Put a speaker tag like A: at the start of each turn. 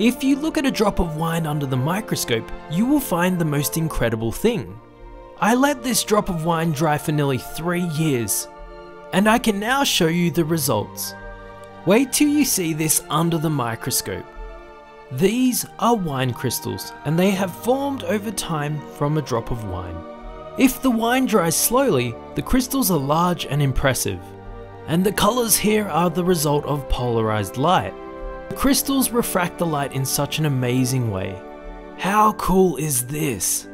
A: If you look at a drop of wine under the microscope, you will find the most incredible thing. I let this drop of wine dry for nearly 3 years, and I can now show you the results. Wait till you see this under the microscope. These are wine crystals, and they have formed over time from a drop of wine. If the wine dries slowly, the crystals are large and impressive, and the colours here are the result of polarized light. Crystals refract the light in such an amazing way. How cool is this?